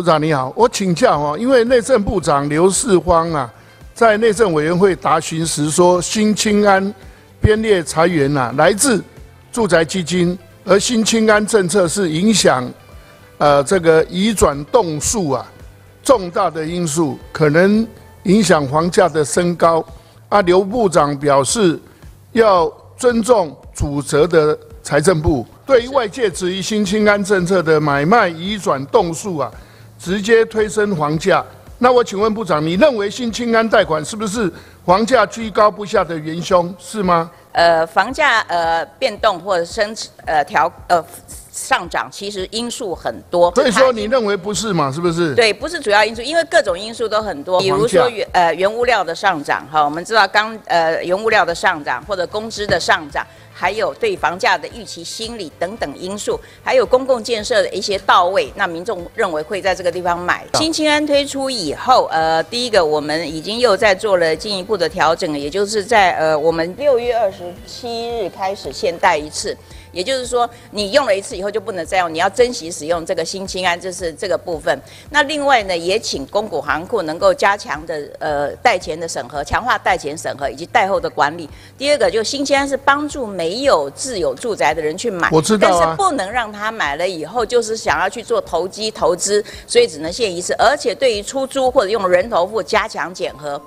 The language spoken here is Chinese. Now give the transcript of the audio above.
部长你好，我请教哦，因为内政部长刘世芳啊，在内政委员会答询时说，新青安编列裁员呐，来自住宅基金，而新青安政策是影响呃这个移转动数啊重大的因素，可能影响房价的升高。啊，刘部长表示要尊重主责的财政部，对于外界质疑新青安政策的买卖移转动数啊。直接推升房价，那我请问部长，你认为新青安贷款是不是房价居高不下的元凶，是吗？呃，房价呃变动或者升呃调呃上涨，其实因素很多。所以说你认为不是嘛？是不是？对，不是主要因素，因为各种因素都很多，比如说原呃原物料的上涨，哈，我们知道刚呃原物料的上涨或者工资的上涨。还有对房价的预期心理等等因素，还有公共建设的一些到位，那民众认为会在这个地方买。新青安推出以后，呃，第一个我们已经又在做了进一步的调整，也就是在呃我们六月二十七日开始限贷一次。也就是说，你用了一次以后就不能再用，你要珍惜使用这个新青安，这是这个部分。那另外呢，也请公股行库能够加强的呃贷前的审核，强化贷前审核以及贷后的管理。第二个，就新青安是帮助没有自有住宅的人去买，我知道但是不能让他买了以后就是想要去做投机投资，所以只能限一次。而且对于出租或者用人头户加强检核。